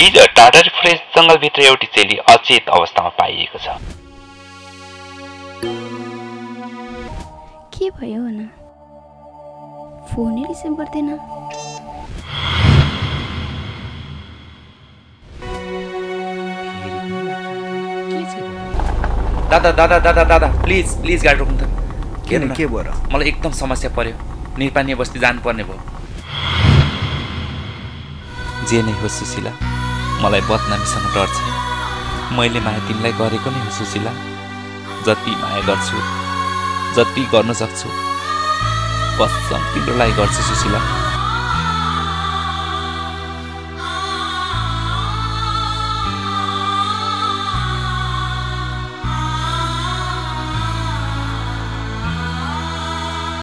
हिजो tartar fresh जङ्गलभित्र एउटी चेली अचेत अवस्थामा पाइएको छ। के भयो भन फोनै रिसिभ गर्दैन। दादा दादा दादा दादा प्लिज प्लिज गाडी रोक्नु त। किन के भयो र? मलाई एकदम समस्या पर्यो। निर्पानी बस्ती जानुपर्ने भयो। जे नै हो सुशीला मलाई बदनामीसँग डर छैन मैले माया तिमीलाई गरेको नै हो सुशीला। जति माया गर्छु जति गर्न सक्छु कसम तिम्रो लागि गर्छु सुशीला।